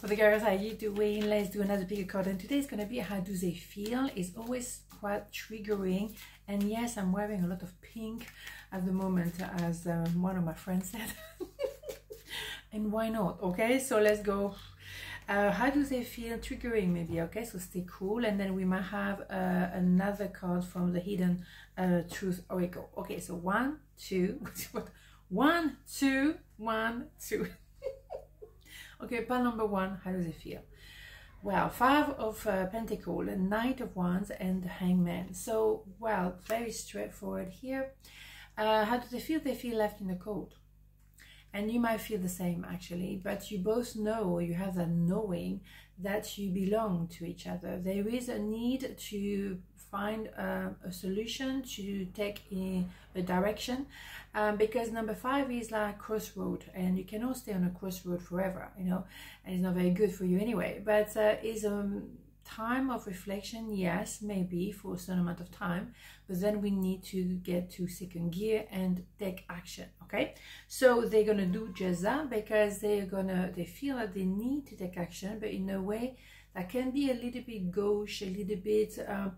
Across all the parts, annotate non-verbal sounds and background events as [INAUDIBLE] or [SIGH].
For the girls, how you doing? Let's do another pick card. And today is going to be how do they feel? It's always quite triggering. And yes, I'm wearing a lot of pink at the moment, as um, one of my friends said. [LAUGHS] and why not? Okay, so let's go. Uh, how do they feel triggering maybe okay so stay cool and then we might have uh, another card from the hidden uh, truth oracle okay so one two [LAUGHS] one two one two Okay, pile number one, how does it feel? Well, five of uh, Pentacle, a Knight of Wands, and the Hangman. So, well, very straightforward here. Uh, how do they feel? They feel left in the cold. And you might feel the same actually, but you both know, you have that knowing that you belong to each other. There is a need to find a, a solution to take in a direction um, because number five is like crossroad and you cannot stay on a crossroad forever you know and it's not very good for you anyway but uh, is a time of reflection yes maybe for a certain amount of time but then we need to get to second gear and take action okay so they're gonna do just that because they're gonna they feel that they need to take action but in a way that can be a little bit gauche a little bit uh,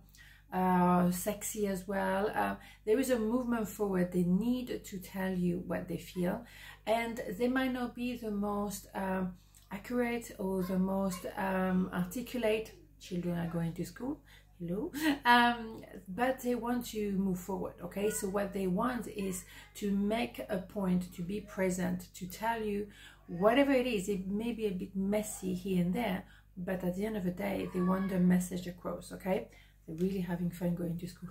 uh, sexy as well. Uh, there is a movement forward. They need to tell you what they feel, and they might not be the most um, accurate or the most um, articulate. Children are going to school. Hello, um, but they want to move forward. Okay, so what they want is to make a point, to be present, to tell you whatever it is. It may be a bit messy here and there, but at the end of the day, they want the message across. Okay they're really having fun going to school.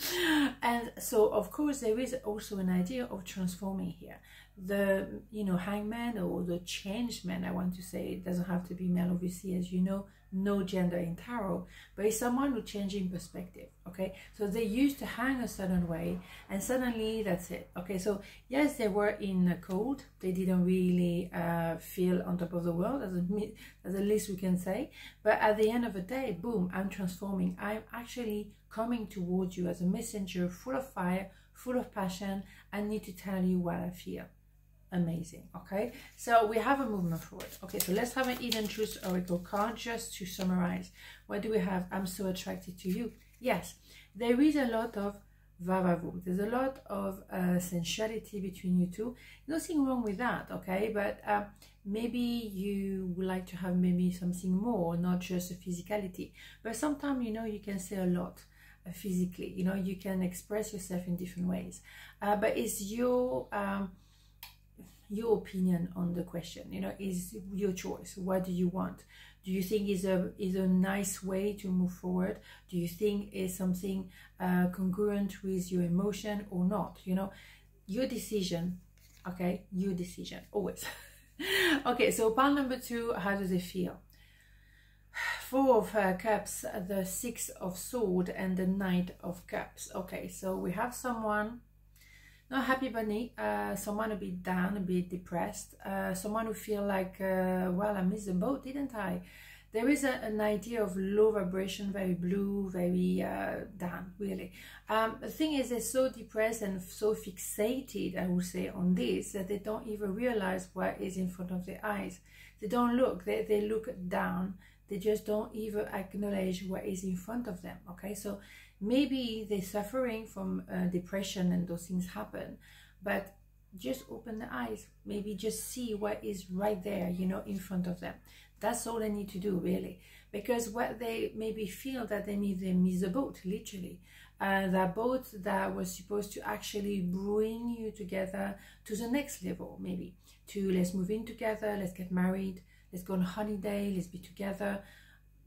[LAUGHS] and so of course there is also an idea of transforming here the you know hangman or the change man i want to say it doesn't have to be male obviously as you know no gender in tarot but it's someone who changing perspective okay? So they used to hang a certain way and suddenly that's it okay? So yes they were in the cold. They didn't really uh, feel on top of the world as, a, as the least we can say. But at the end of the day boom i'm transforming. I'm actually coming towards you as a messenger full of fire full of passion. I need to tell you what i feel amazing okay? So we have a movement forward. Okay so let's have an hidden truth oracle card just to summarize. What do we have? I'm so attracted to you. Yes there is a lot of vavavoom there's a lot of uh, sensuality between you two. Nothing wrong with that okay? But uh, maybe you would like to have maybe something more not just a physicality. But sometimes you know you can say a lot uh, physically. You know you can express yourself in different ways. Uh, but it's your um, your opinion on the question you know is your choice. What do you want? Do you think is a is a nice way to move forward? Do you think is something uh, congruent with your emotion or not? You know your decision okay? Your decision always. [LAUGHS] Okay so part number two how does it feel? Four of uh, cups the six of sword and the knight of cups. Okay so we have someone not happy bunny uh, someone a bit down a bit depressed. Uh, someone who feel like uh, well i missed the boat didn't i? There is a, an idea of low vibration very blue very uh, down really. Um, the thing is they're so depressed and so fixated i would say on this that they don't even realize what is in front of their eyes. They don't look. They, they look down. They just don't even acknowledge what is in front of them okay? So maybe they're suffering from uh, depression and those things happen but just open the eyes. Maybe just see what is right there you know in front of them. That's all they need to do really. Because what they maybe feel that they need they miss a boat literally. Uh, that boat that was supposed to actually bring you together to the next level maybe. To let's move in together. Let's get married. Let's go on holiday. Let's be together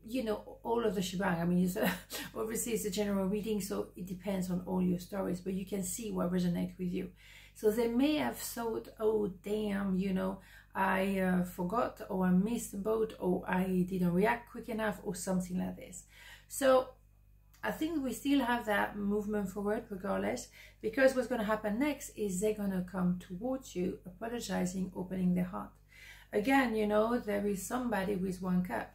you know all of the shebang. I mean it's a, [LAUGHS] obviously it's a general reading so it depends on all your stories but you can see what resonates with you. So they may have thought oh damn you know i uh, forgot or i missed the boat or i didn't react quick enough or something like this. So i think we still have that movement forward regardless because what's going to happen next is they're going to come towards you apologizing opening their heart. Again you know there is somebody with one cup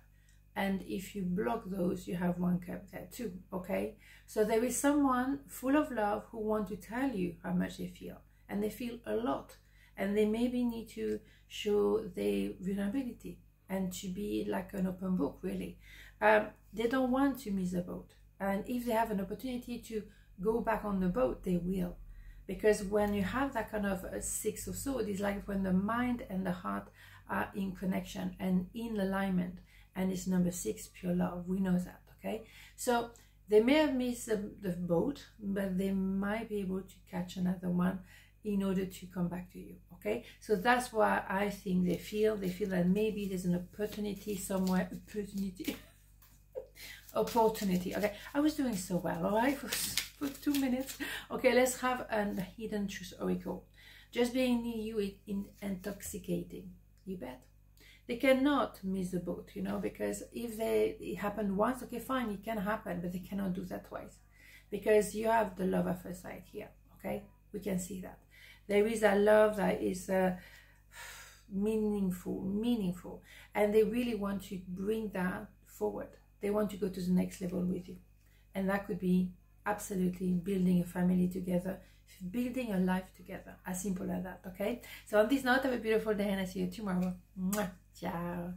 and if you block those you have one cup there too okay? So there is someone full of love who want to tell you how much they feel and they feel a lot. And they maybe need to show their vulnerability and to be like an open book really. Um, they don't want to miss the boat. And if they have an opportunity to go back on the boat they will. Because when you have that kind of six or so it's like when the mind and the heart are in connection and in alignment and it's number six pure love. We know that okay? So they may have missed the, the boat but they might be able to catch another one in order to come back to you okay? So that's why i think they feel they feel that maybe there's an opportunity somewhere opportunity [LAUGHS] opportunity okay? I was doing so well all right [LAUGHS] for, for two minutes. Okay let's have a hidden truth oracle just being near you is in intoxicating you bet they cannot miss the boat you know because if they it happened once okay fine it can happen but they cannot do that twice. Because you have the love at first sight here okay? We can see that. There is a love that is uh, meaningful meaningful. And they really want to bring that forward. They want to go to the next level with you. And that could be absolutely building a family together building a life together. As simple as that okay? So on this note have a beautiful day and i see you tomorrow. Mwah. ciao